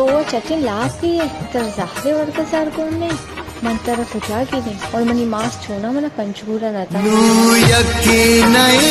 To'g'ri chatin laafiye tarzahre warga sargonne man taraf ujaagine और मनी मास छोना मना पंचगूरा नता नू यकीनई